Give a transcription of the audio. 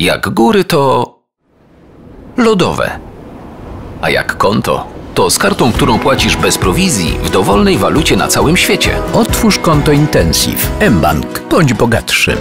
Jak góry to lodowe. A jak konto, to z kartą, którą płacisz bez prowizji w dowolnej walucie na całym świecie. Otwórz konto Intensive. mBank. Bądź bogatszy.